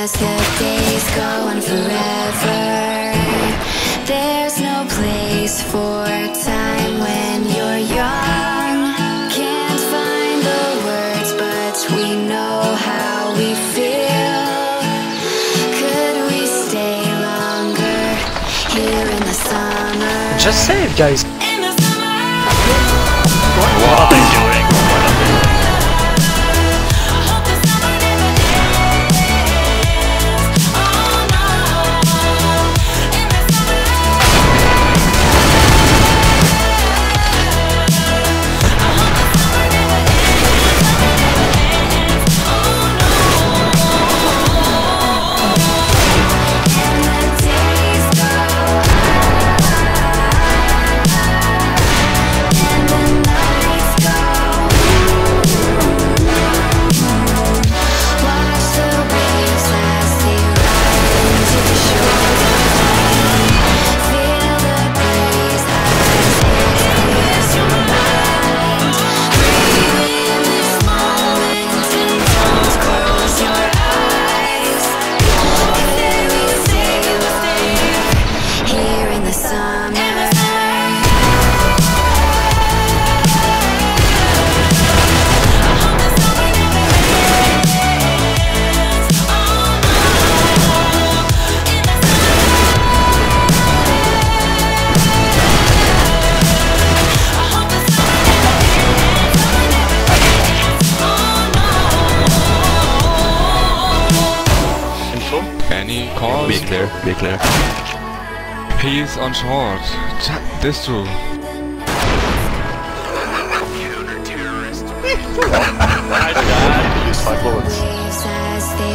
As the days go on forever. There's no place for time when you're Just save, guys. What Any calls? Be clear, be clear. He's on short. Ch- This too. Nice guy. Use five bullets. Waves as they